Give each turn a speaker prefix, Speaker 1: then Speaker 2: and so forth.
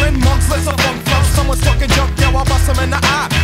Speaker 1: slim mugs, let's a funk flux. Someone's fucking junk, yo, I bust him in the eye.